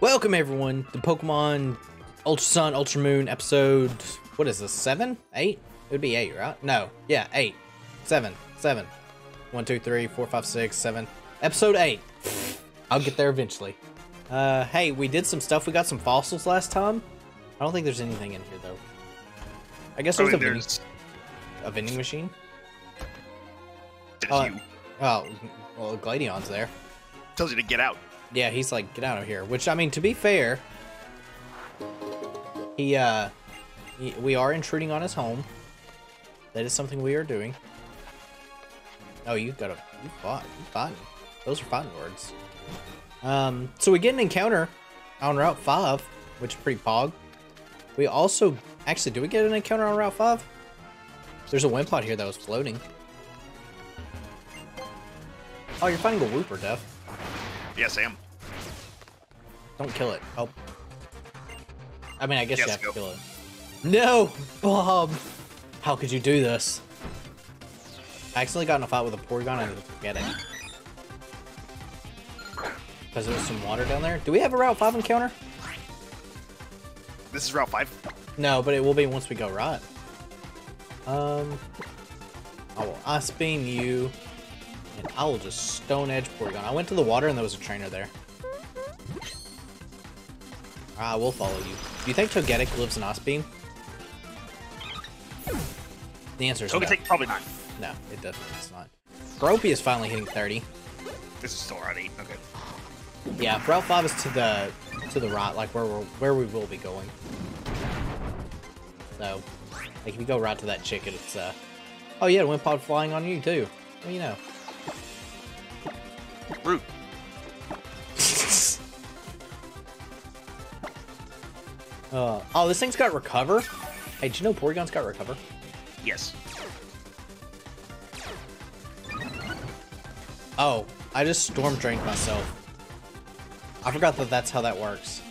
Welcome everyone to Pokemon Ultra Sun, Ultra Moon episode. What is this? Seven? Eight? It would be eight, right? No. Yeah, eight. Seven. Seven. One, two, three, four, five, six, seven. Episode eight. I'll get there eventually. Uh, hey, we did some stuff. We got some fossils last time. I don't think there's anything in here though. I guess I there's, a, vending, there's a vending machine. there's Uh, you. Oh, well, Gladion's there. Tells you to get out. Yeah, he's like, get out of here. Which I mean, to be fair, he uh, he, we are intruding on his home. That is something we are doing. Oh, you got a you fought you fought. Those are fighting words. Um, so we get an encounter on Route Five, which is pretty pog. We also actually do we get an encounter on Route Five? There's a Wimpod here that was floating. Oh, you're fighting a Wooper, Def. Yes, I am. Don't kill it. Oh. I mean, I guess Yes, you have go. to kill it. No, Bob. How could you do this? I accidentally got in a fight with a Porygon and I didn't forget it. Because there was some water down there. Do we have a Route 5 encounter? This is Route 5. No, but it will be once we go right. Um, I will Ice Beam you, I will just Stone Edge Porygon. I went to the water and there was a trainer there. I will follow you. Do you think Togetic lives in Ice Beam? The answer is no. Probably not. No, it definitely is not. Gropey is finally hitting 30. This is still 8. Okay. Yeah, Route 5 is to the to the right, like where we're where we will be going. So, like if you go right to that chicken, it's uh Oh yeah, Wimpod flying on you too. Well, you know. Root. Uh, oh, this thing's got recover. Hey, did you know Porygon's got recover? Yes. Oh, I just storm drained myself. I forgot that that's how that works.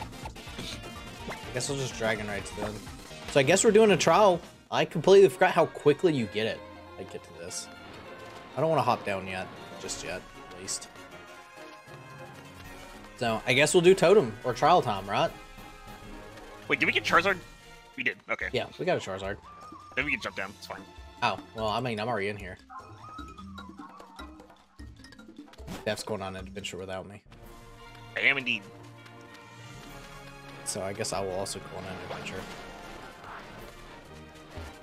I guess I'll just Dragon Rage then. So I guess we're doing a trial. I completely forgot how quickly you get it. I get to this. I don't want to hop down yet. Just yet, at least. So I guess we'll do Totem or trial time, right? Wait, did we get Charizard? We did. Okay. Yeah, we got a Charizard. Then we can jump down. It's fine. Oh, well, I mean, I'm already in here. Def's going on an adventure without me. I am indeed. So I guess I will also go on an adventure.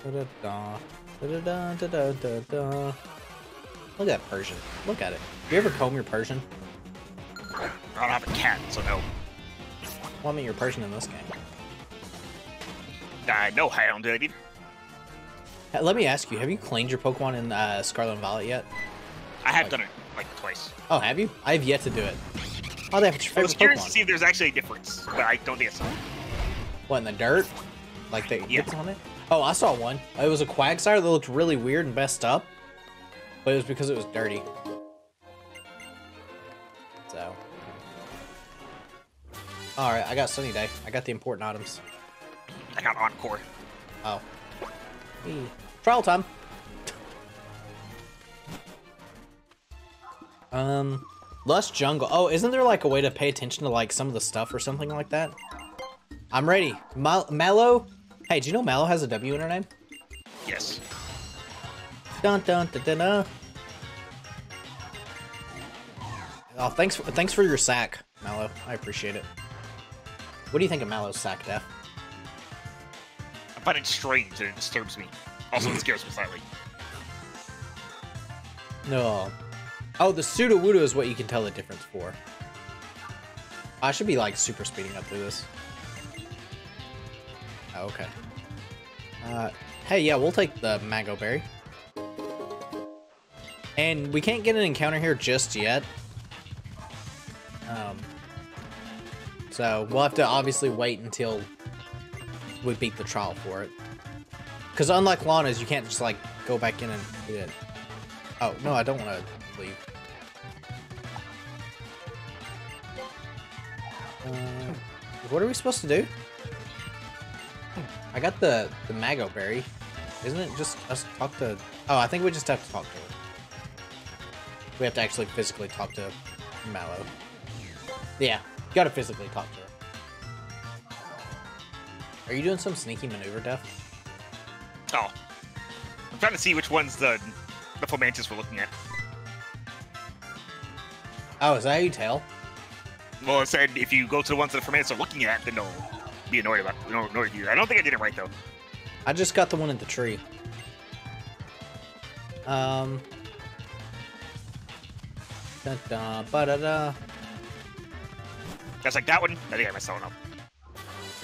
Da-da-da, da-da-da, da-da-da-da. Look at that Persian. Look at it. You ever comb your Persian? I don't have a cat, so no. Well, I mean, your Persian in this game. No hound, dude. Hey, Let me ask you, have you cleaned your Pokemon in uh, Scarlet and Violet yet? I have done it like twice. Oh, have you? I have yet to do it. Oh, they have I was curious to see if there's actually a difference, but I don't think it's. What, in the dirt? Like the Yeah. on it? Oh, I saw one. It was a Quagsire that looked really weird and messed up. But it was because it was dirty. Alright, I got Sunny Day. I got the important items. I got Encore. Oh. Hey. Trial time. Um, Lush Jungle. Oh, isn't there like a way to pay attention to like some of the stuff or something like that? I'm ready. Mal Mallow? Hey, do you know Mallow has a W in her name? Yes. Dun dun dun dun. dun. Oh, thanks for, thanks for your sack, Mallow. I appreciate it. What do you think of Mallow's sack, Def? I find it strange and it disturbs me. Also, it scares me slightly. No. Oh, the Sudowoodo is what you can tell the difference for. I should be like super speeding up through this. Oh, okay. Uh, hey, yeah, we'll take the Mago berry. And we can't get an encounter here just yet. Um, so we'll have to obviously wait until we beat the trial for it. Because unlike Lana's, you can't just like go back in and do it. Oh, no, I don't want to leave. Uh, what are we supposed to do? I got the, the Mago Berry. Isn't it just us talk to... Oh, I think we just have to talk to her. We have to actually physically talk to Mallow. Yeah, gotta physically talk to her. Are you doing some sneaky maneuver, Def? Oh. I'm trying to see which one's the the Fomantis we're looking at. Oh, is that how you tell? Well, I said if you go to the ones that the Fomantis are looking at, then they'll be annoyed about annoyed you. I don't think I did it right though. I just got the one in the tree. Um. Da da ba da That's like that one. I think I messed that one up.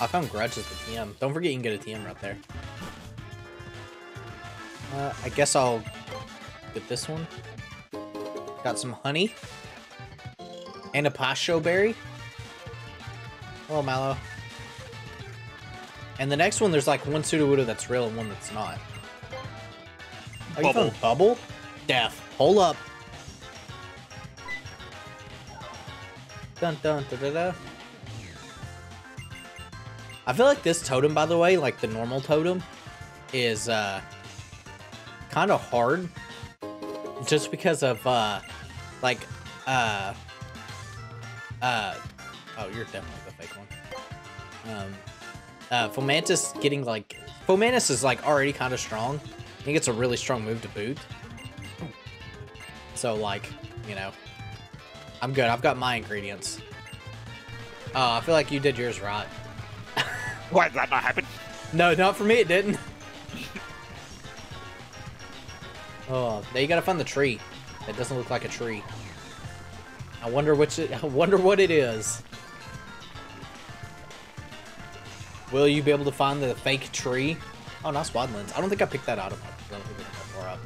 I found Grudge as the TM. Don't forget you can get a TM right there. Uh, I guess I'll get this one. Got some honey. And a pasho berry. Hello, Mallow. And the next one, there's like one Sudowoodo that's real and one that's not. Oh, you Bubble. found Bubble? Death. Hold up. Dun dun da da da. I feel like this totem, by the way, like the normal totem, is uh kind of hard, just because of uh like uh uh oh you're definitely the fake one. Um, uh, Fomantis getting like Fomantis is like already kind of strong. I think it's a really strong move to boot. So like, you know, I'm good. I've got my ingredients. Oh, I feel like you did yours right. Why did that not happen? No, not for me. It didn't. oh, now you gotta find the tree. It doesn't look like a tree. I wonder which. It, I wonder what it is. Will you be able to find the fake tree? Oh, nice Wadlands. I don't think I picked that out of. I don't think I picked that far up.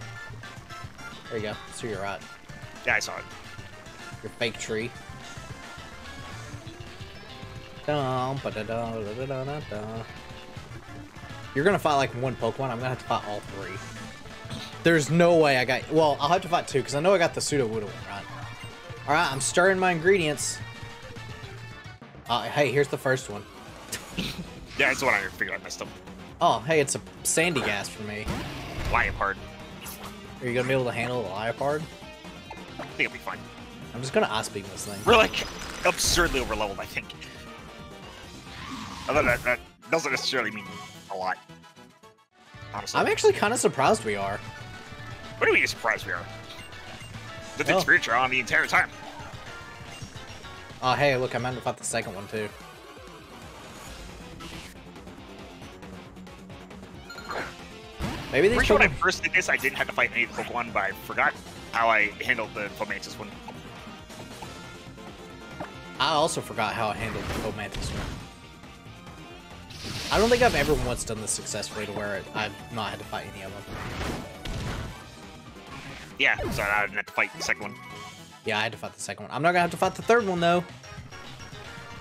There you go. So you're right. Yeah, I saw it. Your fake tree. You're gonna fight like one Pokemon. I'm gonna have to fight all three. There's no way I got. Well, I'll have to fight two because I know I got the Sudowoodo one right. All right, I'm stirring my ingredients. Uh, hey, here's the first one. Yeah, that's the one I figured I messed up. Oh, hey, it's a Sandygast for me. Liepard. Are you gonna be able to handle the Liepard? I think it'll be fine. I'm just gonna ask Beam this thing. We're like absurdly overleveled, I think. Although that, that doesn't necessarily mean a lot. Honestly. I'm actually kind of surprised we are. What are we surprised we are? The Oh. experience on the entire time. Oh, hey, look, I meant to fight the second one too. Maybe these Pretty sure when I first did this, I didn't have to fight any Pokemon, but I forgot how I handled the Fomantis one. I also forgot how I handled the Fomantis one. I don't think I've ever once done this successfully to where I've not had to fight any of them. Yeah, so I didn't have to fight the second one. Yeah, I had to fight the second one. I'm not gonna have to fight the third one though.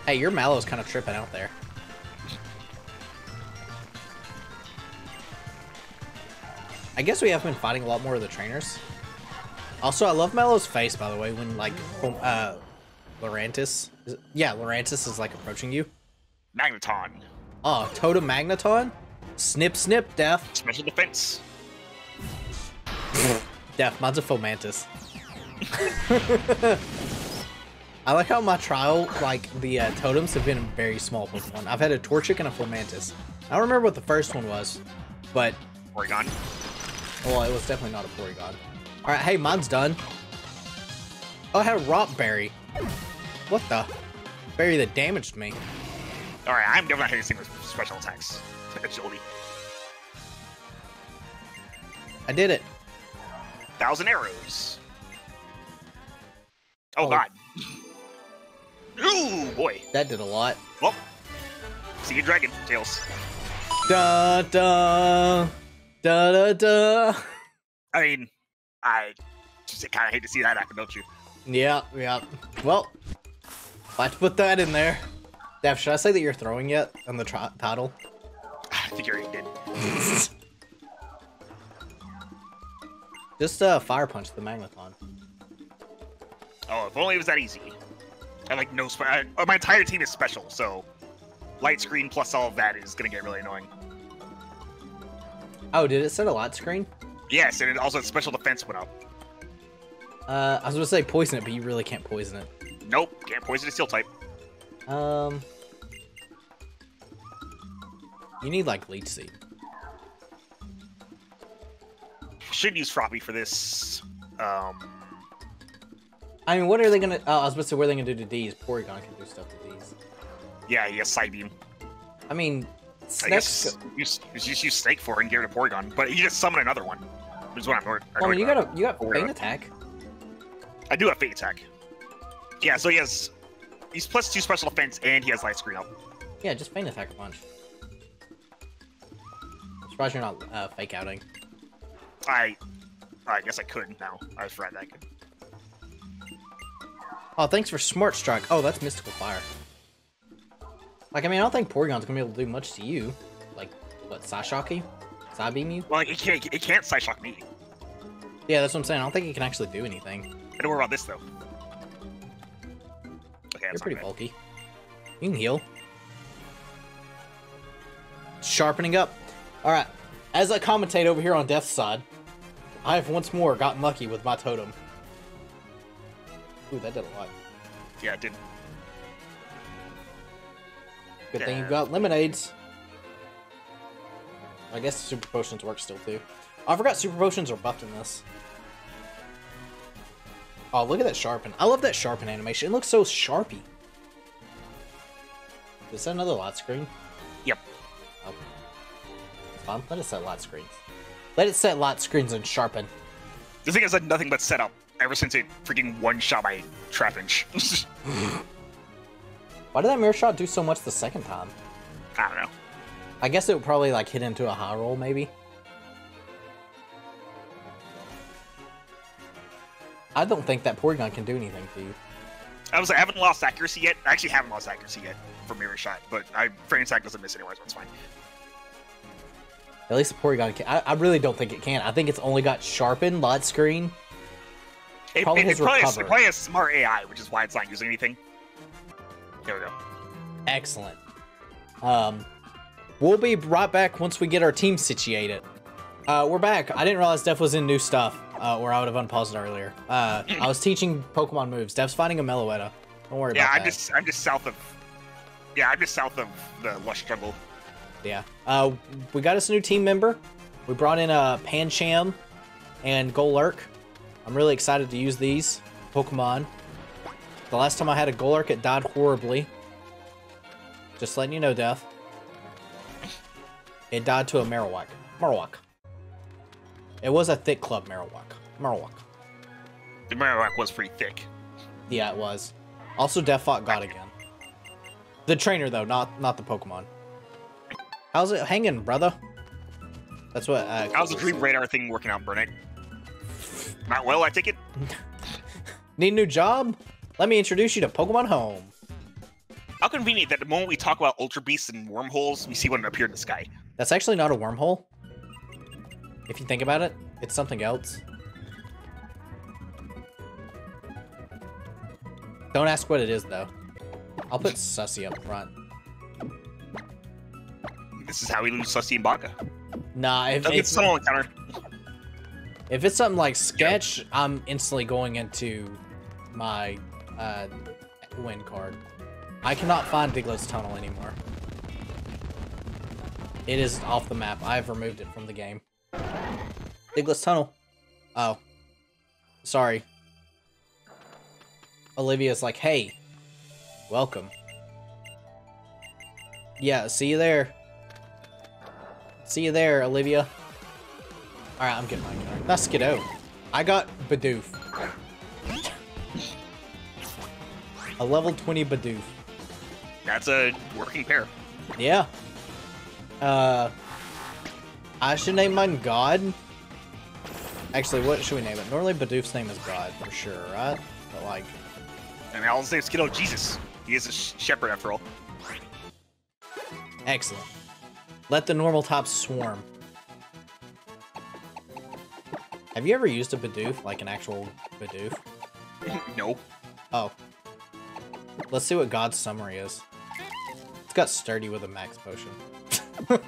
Hey, your Mallow's kind of tripping out there. I guess we have been fighting a lot more of the trainers. Also, I love Mallow's face, by the way, when like, uh, Lurantis, is it- yeah, Lurantis is like approaching you. Magneton. Oh, Totem Magneton? Snip, snip, Death. Special defense. death, mine's a Fomantis. I like how my trial, like, the uh, totems have been very small Pokemon. I've had a Torchic and a Fomantis. I don't remember what the first one was, but, Oregon. well, it was definitely not a Porygon. Alright, hey, mine's done. Oh, I had a Rowap Berry. What the? Berry that damaged me. Alright, I'm definitely not hitting with special attacks. Agility. I did it. Thousand arrows. Oh, Oh. god. Ooh, boy. That did a lot. Well, see you, Dragon Tails. Da da da da da. I mean, I just kind of hate to see that happen, don't you? Yeah, yeah. Well, I have to put that in there. Def, should I say that you're throwing yet on the title? I think you already did. Just uh, fire punch the Magneton. Oh, if only it was that easy. I like no spe- I, uh, My entire team is special, so light screen plus all of that is gonna get really annoying. Oh, did it set a light screen? Yes, and it also special defense went up. Uh, I was gonna say poison it, but you really can't poison it. Nope, can't poison a steel type. Um, You need like leech seed. Should use Froppy for this. Um, I mean, what are they gonna? Oh, I was about to say, what are they gonna do to these? Porygon can do stuff to these. yeah, he has Psybeam. I mean, Snake. I guess use, just use Snake for it and get rid of Porygon, but you just summon another one. Which is what I'm annoyed I mean, you got a you got Or whatever. attack. I do have Feint Attack. Yeah, so he has. He's plus two special defense and he has Light Screen up. Yeah, just Feint attack a bunch. I'm surprised you're not uh, fake outing. I. I guess I couldn't. now. I forgot that I could. Oh, thanks for Smart Strike. Oh, that's Mystical Fire. Like, I mean, I don't think Porygon's gonna be able to do much to you. Like, what, Sashocky? Psybeam you? Well, it can't. It can't Psyshock me. Yeah, that's what I'm saying. I don't think it can actually do anything. I don't worry about this though. Okay, You're pretty bulky. You can heal. Sharpening up. Alright. As I commentate over here on Death's side, I have once more gotten lucky with my totem. Ooh, that did a lot. Yeah, it did. Good thing you've got lemonades. I guess super potions work still too. I forgot super potions are buffed in this. Oh, look at that sharpen. I love that sharpen animation. It looks so sharpy. Is that another lot screen? Yep. Oh. Fine. Let it set lot screens. Let it set lot screens and sharpen. This thing has had nothing but setup ever since it freaking one shot my Trapinch. Why did that mirror shot do so much the second time? I don't know. I guess it would probably like hit into a high roll, maybe. I don't think that Porygon can do anything to you. I was like, I haven't lost accuracy yet. I actually haven't lost accuracy yet for mirror shot, but I frame attack doesn't miss anyway, so it's fine. At least the Porygon can. I, I really don't think it can. I think it's only got sharpen, light screen. It, Probably it, it probably, has, it probably has smart AI, which is why it's not using anything. There we go. Excellent. Um, we'll be right back once we get our team situated. Uh, we're back. I didn't realize Def was in new stuff, uh, or I would have unpaused it earlier. Uh, I was teaching Pokemon moves. Def's finding a Meloetta. Don't worry Yeah, about I'm that. just I'm just south of. Yeah, I'm just south of the Lush Jungle. Yeah. Uh, we got us a new team member. We brought in uh, Pancham and Golurk. I'm really excited to use these Pokemon. The last time I had a Golurk, it died horribly. Just letting you know, Death. It died to a Marowak. Marowak. It was a thick club Marowak. Marowak. The Marowak was pretty thick. Yeah, it was. Also, fought God again. The trainer, though, not not the Pokemon. How's it hanging, brother? That's what. Uh, How's the Dream. Radar thing working out, Burnet? Not well, I take it. Need a new job? Let me introduce you to Pokemon Home. How convenient that the moment we talk about Ultra Beasts and wormholes, we see one appear in the sky. That's actually not a wormhole. If you think about it, it's something else. Don't ask what it is, though. I'll put Sussy up front. This is how we lose Sussy and Baka. Nah, if, if, get someone counter. if it's something like Sketch, I'm instantly going into my uh, win card. I cannot find Diglett's Tunnel anymore. It is off the map. I have removed it from the game. Diglett's Tunnel. Oh. Sorry. Olivia's like, hey, welcome. Yeah, see you there. See you there, Olivia. Alright, I'm getting my card. That's Skiddo. I got Bidoof. A level 20 Bidoof. That's a working pair. Yeah. Uh, I should name mine God. Actually, what should we name it? Normally, Bidoof's name is God for sure, right? But like, And I'll say Skiddo Jesus. He is a sh- shepherd after all. excellent. Let the normal types swarm. Have you ever used a Bidoof, like an actual Bidoof? no. Oh. Let's see what God's summary is. It's got sturdy with a max potion.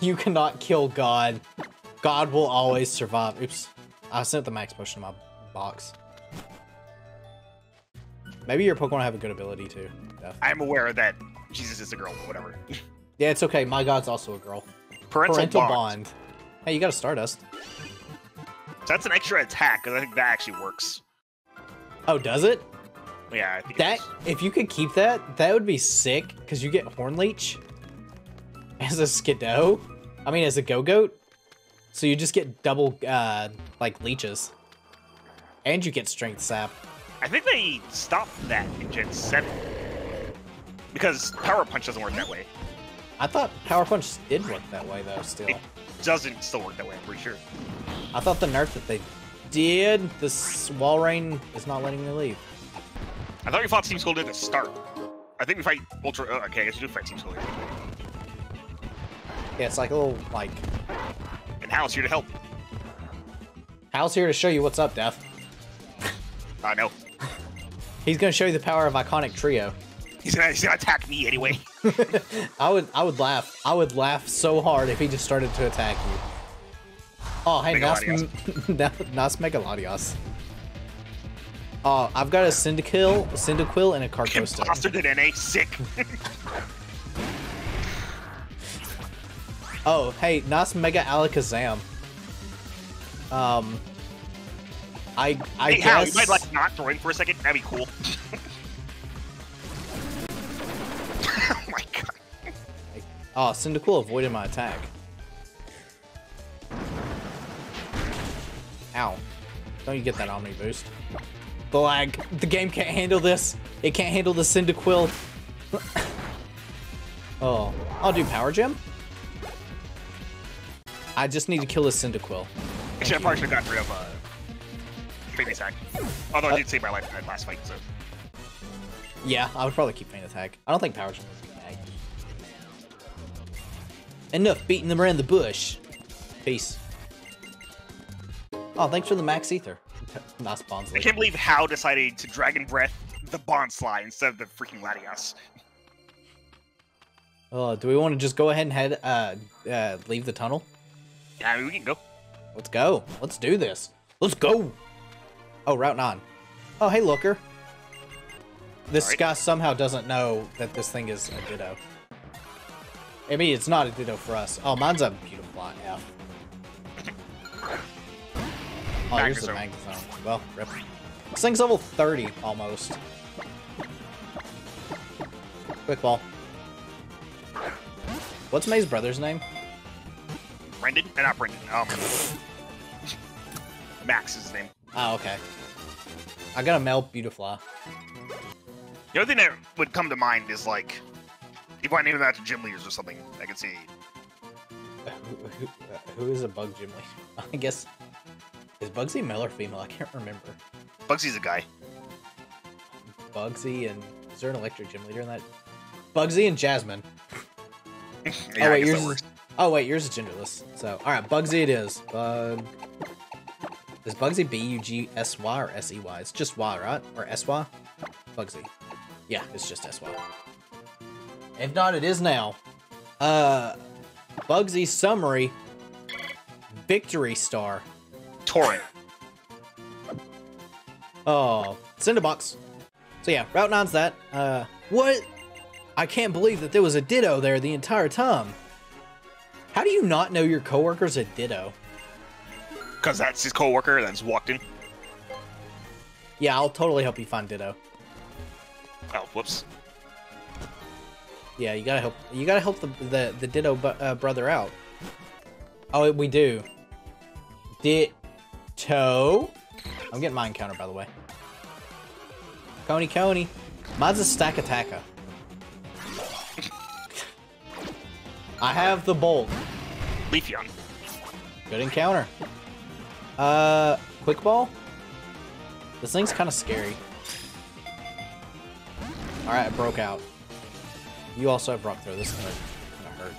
you cannot kill God. God will always survive. Oops. I sent the max potion in my box. Maybe your Pokemon have a good ability too. I'm aware that Jesus is a girl, but whatever. Yeah, it's okay. My god's also a girl. Parental, Parental bond. bond. Hey, you got a Stardust. So that's an extra attack because I think that actually works. Oh, does it? Yeah, I think it That does. if you could keep that, that would be sick because you get Horn Leech as a Skiddo. I mean, as a Gogoat. So you just get double uh like leeches, and you get Strength Sap. I think they stopped that in Gen 7. Because Power Punch doesn't work that way. I thought Power Punch did work that way though. Still, It doesn't still work that way, I'm pretty sure. I thought the nerf that they did, this Wall Rain is not letting me leave. I thought we fought Team Skull at the start. I think we fight Ultra. Oh, okay, I guess we do fight Team Skull. Yeah, it's like a little like Hau's here to help. Hau's here to show you what's up, Death. Uh, know. He's gonna show you the power of Iconic Trio. He's gonna, he's gonna attack me anyway. I would I would laugh. I would laugh so hard if he just started to attack you. Oh, hey, Nas. Nas Megalodios. Oh, I've got a Cyndaquil, Cyndaquil, and a Carcosa. Faster than NA. Sick. Oh, hey, Nas Mega Alakazam. Um, I I hey, Hau, guess you might like not throwing for a second. That'd be cool. oh my god. Oh, Cyndaquil avoided my attack. Ow. Don't you get that Omni boost. The lag. The game can't handle this. It can't handle the Cyndaquil. oh. I'll do Power Gem. I just need to kill this Cyndaquil. Actually, I probably should have gotten rid of uh, Faint Attack. Although I did save my life in that last fight, so. Yeah, I would probably keep Faint Attack. I don't think Power Gem would be bad. Enough beating them around the bush. Peace. Oh, thanks for the Max Ether. Nice I can't believe Hau decided to Dragon Breath the Bonsly instead of the freaking Latias. Oh, do we want to just go ahead and head, uh, uh, leave the tunnel? Yeah, I mean, we can go. Let's go. Let's do this. Let's go. Oh, Route 9. Oh, hey, Looker. This Alright. guy somehow doesn't know that this thing is a Ditto. I mean, it's not a Ditto for us. Oh, mine's a beautiful F. Oh, here's the. Magnezone. Well, rip. This thing's level 30, almost. Quick ball. What's May's brother's name? Brendan? Uh, not Brendan. Um, Max is his name. Oh, okay. I got a male Beautifly. The other thing that would come to mind is like, if I named that to gym leaders or something, I could see. Who, who, uh, who is a bug gym leader? I guess is Bugsy male or female? I can't remember. Bugsy's a guy. Bugsy and is there an electric gym leader in that? Bugsy and Jasmine. Yeah, oh wait, yours is. Oh wait, yours is genderless. So all right, Bugsy it is. Bug. Is Bugsy B U G S Y or S E Y? It's just Y, right? Or S Y? Bugsy. Yeah, it's just S Y. If not, it is now. Uh, Bugsy summary. Victory star. Torrent. Oh, Cinderbox. So yeah, Route 9's that. Uh, what? I can't believe that there was a Ditto there the entire time. How do you not know your coworker's a Ditto? Because that's his coworker that's walked in. Yeah, I'll totally help you find Ditto. Oh, whoops. Yeah, you gotta help. You gotta help the the, the Ditto uh, brother out. Oh, we do. Ditto. I'm getting my encounter by the way. Coney, Coney. Mine's a stack attacker. I have the bolt. Leafeon. Good encounter. Uh, quick ball. This thing's kind of scary. All right, it broke out. You also have rock throw. This is gonna, gonna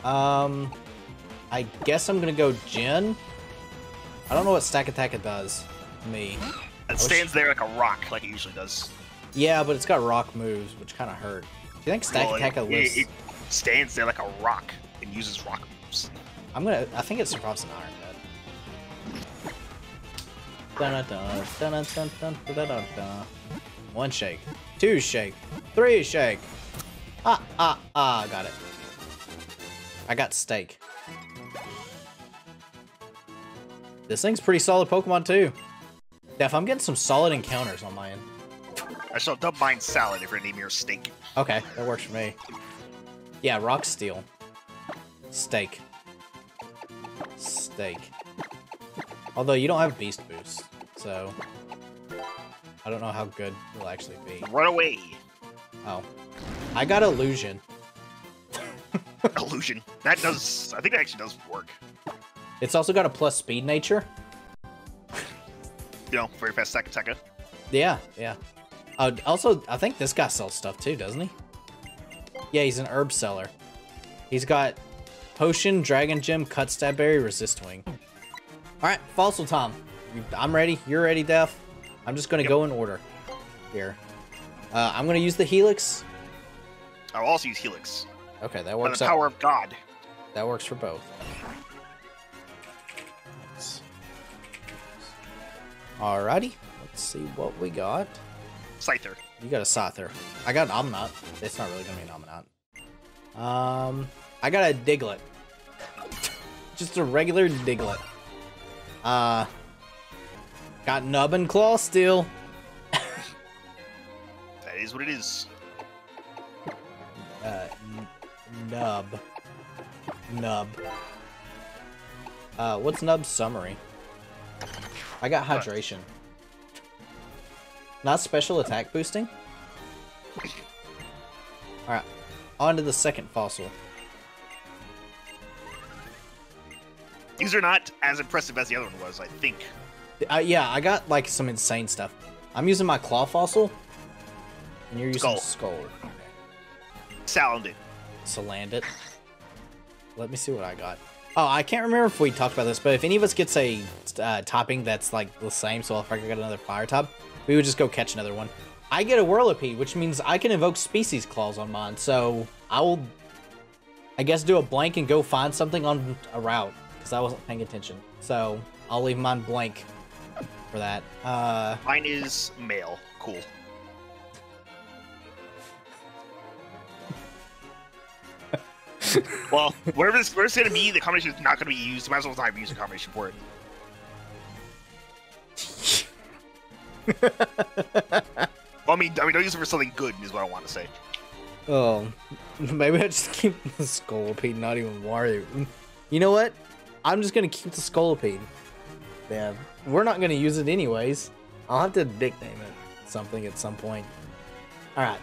hurt. Um, I guess I'm gonna go Jin. I don't know what stack attack it does. Me. It stands there like a rock, like it usually does. Yeah, but it's got rock moves, which kind of hurt. Do you think stack Well, attack it, lives? it, it stands there like a rock and uses rock moves. I'm gonna. I think it survives an iron bed. Dun dun dun dun dun dun dun dun dun. One shake, two shake, three shake. Ah, ah, ah, got it. I got steak. This thing's pretty solid Pokemon too. Def, I'm getting some solid encounters on my end. I shall dub mine salad if you're naming your steak. Okay, that works for me. Yeah, rock steel. Steak. Steak. Although you don't have beast boost, so I don't know how good it'll actually be. Run away. Oh. I got illusion. Illusion. That does. I think that actually does work. It's also got a plus speed nature. You know, very fast second second. Yeah, yeah. Uh, also, I think this guy sells stuff too, doesn't he? Yeah, he's an herb seller. He's got potion, dragon gem, cut stab berry, resist wing. All right, fossil. You- I'm ready. You're ready, Def. I'm just gonna Yep. go in order here. Uh, I'm gonna use the helix. I'll also use Helix. Okay, that By works the out. power of God. That works for both. Alrighty, let's see what we got. Scyther. You got a Scyther. I got an Omnot. It's not really gonna be an Omnot. Um, I got a Diglett. Just a regular Diglett. Uh, got Nub and Claw still. That is what it is. Uh, Nub. Nub. Uh, what's Nub's summary? I got hydration. Not special attack boosting? Alright, on to the second fossil. These are not as impressive as the other one was, I think. Uh, yeah, I got like some insane stuff. I'm using my claw fossil, and you're using Skull. skull. Sounded. Salandit. Let me see what I got. Oh, I can't remember if we talked about this, but if any of us gets a uh, topping that's like the same, so if I get another fire top, we would just go catch another one. I get a Whirlipede, which means I can invoke species clause on mine, so I will, I guess, do a blank and go find something on a route, because I wasn't paying attention. So I'll leave mine blank for that. Uh, Mine is male. Cool. well, whatever this whatever it's gonna be, the combination is not gonna be used. Might as well not use a combination for it. I mean, I mean, don't use it for something good. Is what I want to say. Oh, maybe I just keep the Scolipede, not even worry. You know what? I'm just gonna keep the Scolipede. Yeah, we're not gonna use it anyways. I'll have to nickname it something at some point. All right.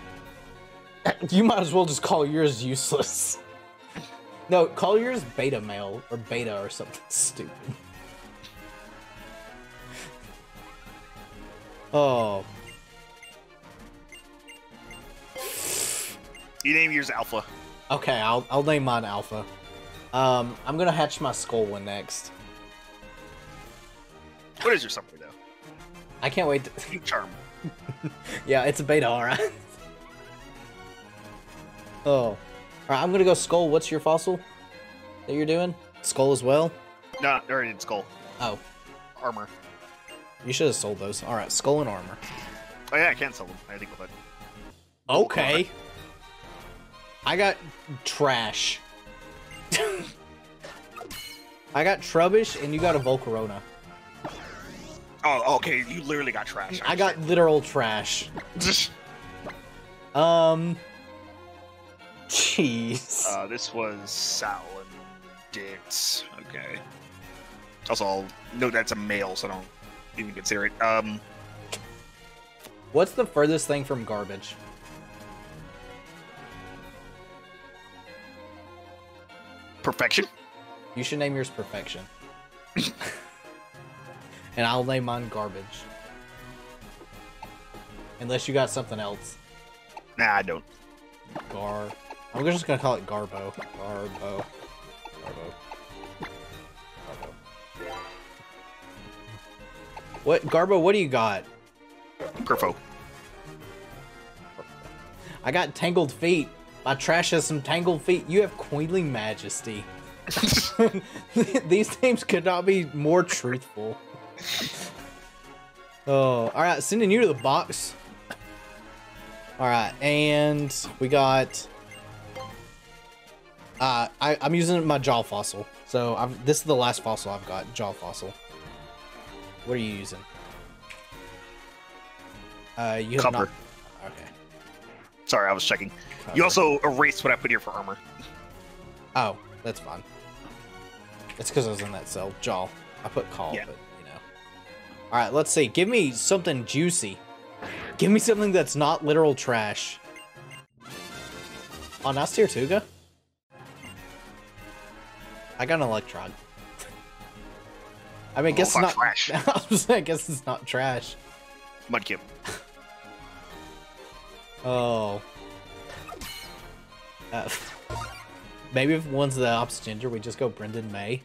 You might as well just call yours useless. No, call yours beta male or beta or something stupid. Oh, You name yours Alpha. Okay, I'll I'll name mine Alpha. Um, I'm gonna hatch my skull one next. What is your something though? I can't wait. To... Charm. yeah, it's a beta, all right. oh, all right. I'm gonna go skull. What's your fossil that you're doing? Skull as well. No, or in Skull. Oh, Armor. You should have sold those. All right, skull and armor. Oh yeah, I can't sell them. I think it. Okay. I got trash. I got Trubbish, and you got a Volcarona. Oh, okay. You literally got trash. I got literal trash. Um. Jeez. uh, this was Salandit. Okay. Also, I'll note that's a male, so don't even consider it. Um, What's the furthest thing from garbage? perfection. You should name yours perfection. and I'll name mine garbage. Unless you got something else. Nah, I don't. Gar. I'm just gonna call it Garbo. Garbo. Garbo. Garbo. What Garbo? What do you got? Grifo. I got tangled feet. My trash has some tangled feet. You have queenly majesty. These names could not be more truthful. Oh, all right. Sending you to the box. All right, and we got Uh, I, I'm using my jaw fossil. So I've, this is the last fossil I've got, jaw fossil. What are you using? Uh, you Copper. not. Okay. Sorry, I was checking. Copper. You also erased what I put here for armor. Oh, that's fine. It's because I was in that cell. Jaw. I put call, Yeah. but you know. All right, let's see. Give me something juicy. Give me something that's not literal trash. Oh, not Tuga. I got an electron. I mean, I guess it's not trash. I was saying, I guess it's not trash. Mudkip. Oh. Uh, maybe if one's the opposite gender, we just go Brendan May.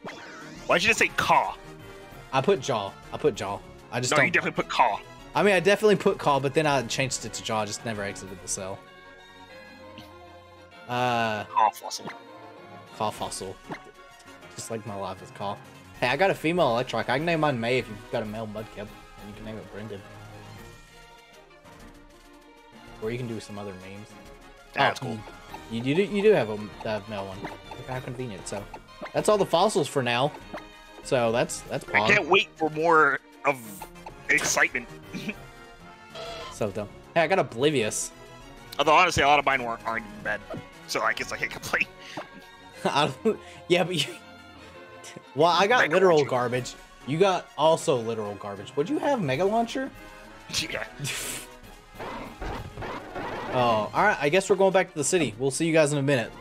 Why'd you just say caw? I put jaw. I put jaw. I just No, don't. you definitely put caw. I mean, I definitely put call, but then I changed it to jaw. I just never exited the cell. Uh, Caw fossil. call fossil. Just like my life is call. Hey, I got a female electric. I can name mine May if you've got a male mudkip. And you can name it Brendan. Or you can do some other memes. That's Oh, cool. You, you, do, you do have a uh, male one. How convenient. So that's all the fossils for now. So that's that's I can't wait for more of excitement. So dumb. Hey, I got Oblivious. Although honestly, a lot of mine weren't aren't even bad, so I guess I can't complain. Yeah, but you. Well, I got Mega literal launcher. garbage. You got also literal garbage. Would you have Mega Launcher? yeah. Oh, all right. I guess we're going back to the city. We'll see you guys in a minute.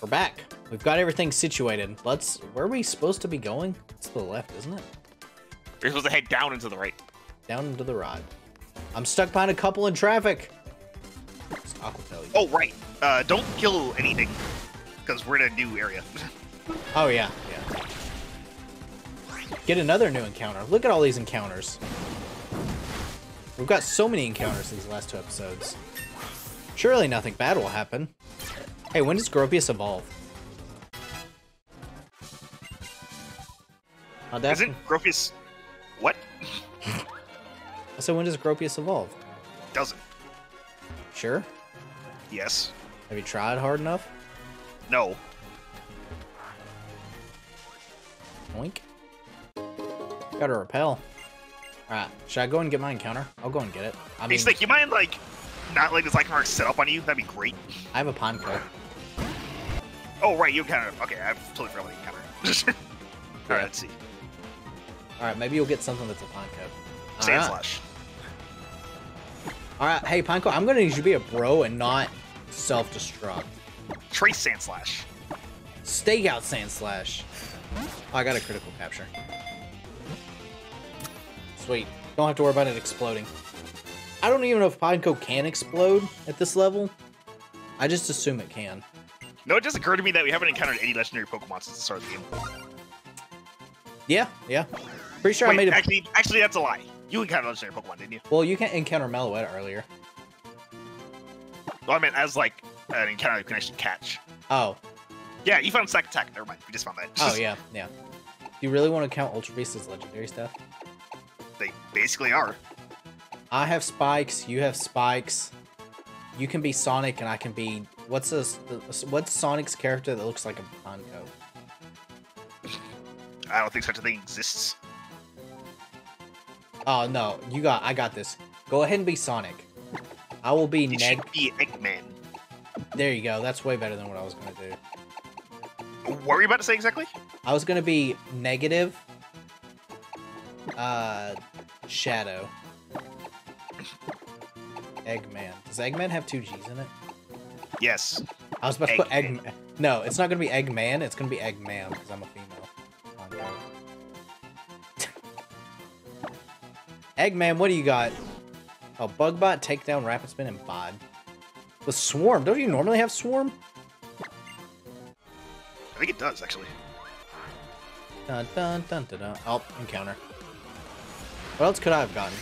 We're back. We've got everything situated. Let's. Where are we supposed to be going? It's to the left, isn't it? You're supposed to head down into the right. Down into the rod. I'm stuck behind a couple in traffic. Stock will. Oh right. Uh, don't kill anything, because we're in a new area. Oh yeah, yeah. Get another new encounter. Look at all these encounters. We've got so many encounters these last two episodes. Surely nothing bad will happen. Hey, when does Gropius evolve? Oh, Isn't Gropius? What? so when does Gropius evolve? Doesn't. Sure. Yes. Have you tried hard enough? No. Oink. Got to repel. Alright, should I go and get my encounter? I'll go and get it. I Hey, mean, Snake, you mind like not letting this mark set up on you? That'd be great. I have a Ponko. Oh right, you of okay. I totally forgot what you encounter. All right, let's see. Alright, maybe you'll get something that's a Ponko. Sand Alright. slash. Alright, hey Panko, I'm gonna need you to be a bro and not self-destruct. Trace sand slash. Stakeout Sand Slash. Oh, I got a critical capture. Sweet. Don't have to worry about it exploding. I don't even know if Panko can explode at this level. I just assume it can. No, it just occurred to me that we haven't encountered any legendary Pokemon since the start of the game. Yeah, yeah. Pretty sure Wait, I made it. actually, actually, that's a lie. You encountered legendary Pokemon, didn't you? Well, you can encounter Meloetta earlier. Well, I meant as like an encounter you can actually catch. Oh, Yeah, you found Stakataka. Never mind, we just found that. oh yeah, yeah. Do you really want to count Ultra Beast as legendary stuff? They basically are. I have spikes. You have spikes. You can be Sonic, and I can be what's this? What's Sonic's character that looks like a Panko? I don't think such a thing exists. Oh no, you got. I got this. Go ahead and be Sonic. I will be It neg. should be Eggman. There you go. That's way better than what I was gonna do. What were you about to say exactly? I was gonna be negative. Uh, Shadow. Eggman. Does Eggman have two G's in it? Yes. I was about to put Eggman. Eggman. No, it's not gonna be Eggman. It's gonna be Eggman because I'm a female. Eggman, what do you got? Oh, Bugbot, Takedown, Rapid Spin, and Bod. The Swarm, don't you normally have Swarm? I think it does actually. Dun dun dun dun dun. Oh, encounter. What else could I have gotten?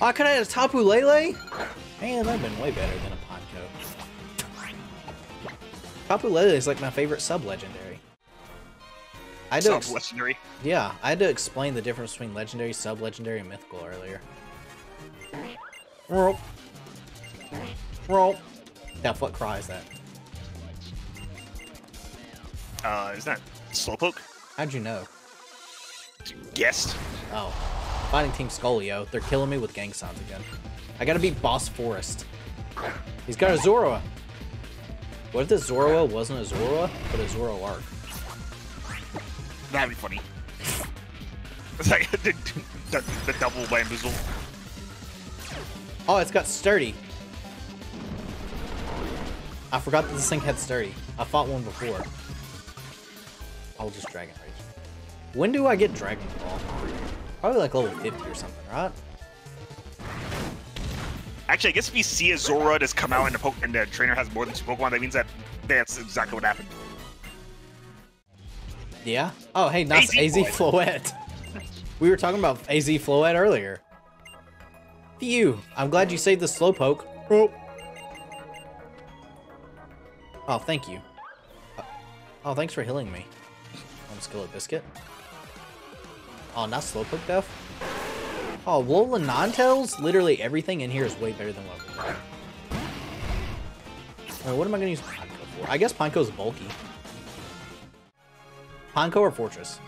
Oh, I could have had a Tapu Lele? Man, that'd been way better than a Ponko. Tapu Lele is like my favorite sub-legendary. I had to Sounds ex- legendary. yeah, I had to explain the difference between legendary, sub-legendary, and mythical earlier. Roll. Roll. Now, what cry is that? Uh, isn't that Slowpoke? How'd you know? Guessed. Oh. Fighting Team Scolio. They're killing me with gang signs again. I gotta beat Boss Forest. He's got a Zorua. What if the Zorua wasn't a Zorua, but a Zoroark? That'd be funny. It's like the, the, the double bamboozle. Oh, it's got Sturdy. I forgot that this thing had Sturdy. I fought one before. I'll just Dragon Rage. When do I get Dragon Ball? Probably like level 50 or something, right? Actually, I guess if you see a Zorua just come out and the, and the trainer has more than two Pokemon, that means that that's exactly what happened. Yeah? Oh, hey, nice AZ, AZ Floette. we were talking about AZ Floette earlier. Phew. I'm glad you saved the Slowpoke. Oh. Oh, thank you. Uh, Oh, thanks for healing me. Skillet Biscuit. Oh, not Slowpoke Death? Oh, Lola? Literally everything in here is way better than what we got. What am I going to use Pineco for? I guess Pineco's bulky. Pineco or Forretress?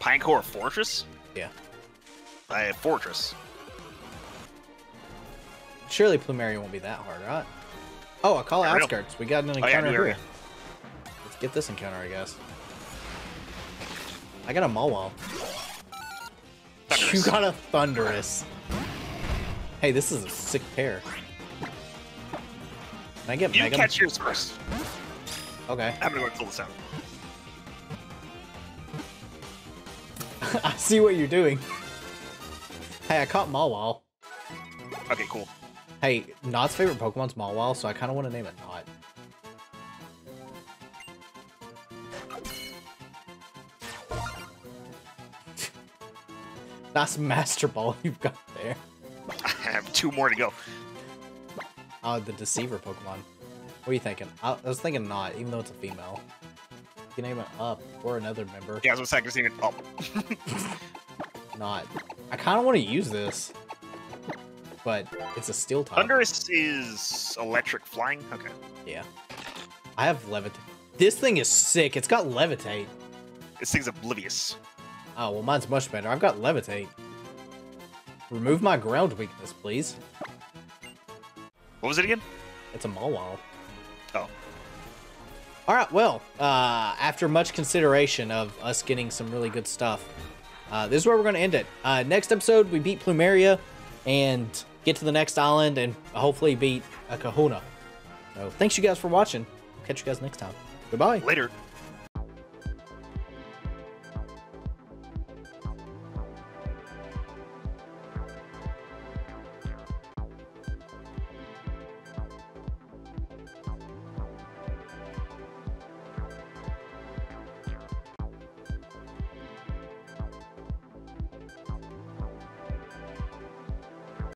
Pineco or Forretress? Yeah. Uh, Forretress. Surely Plumeria won't be that hard, right? Oh, I call it outskirts. We got an Oh, yeah, encounter here. Get this encounter, I guess. I got a Mawile. You got a Thundurus. Hey, this is a sick pair. Can I get You Mega? catch yours first. Okay. I'm gonna go pull this out. I see what you're doing. Hey, I caught Mawile. Okay, cool. Hey, Not's favorite Pokemon's Mawile, so I kind of want to name it Not. Nice Master Ball you've got there. I have two more to go. Oh, the Deceiver Pokemon. What are you thinking? I, was thinking Not, even though it's a female. You can name it Up or another member. Yeah, I was gonna say, I can see it. Oh, Not. I kind of want to use this, but it's a Steel type. Thundurus is electric flying. Okay. Yeah. I have Levitate. This thing is sick. It's got Levitate. This thing's oblivious. Oh, well, mine's much better. I've got Levitate. Remove my ground weakness, please. What was it again? It's a Mawile. Oh. All right, well, uh, after much consideration of us getting some really good stuff, uh, this is where we're going to end it. Uh, next episode, we beat Plumeria and get to the next island and hopefully beat a Kahuna. So, thanks you guys for watching. Catch you guys next time. Goodbye. Later.